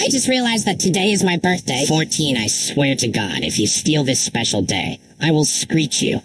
I just realized that today is my birthday. 14, I swear to God, if you steal this special day, I will screech you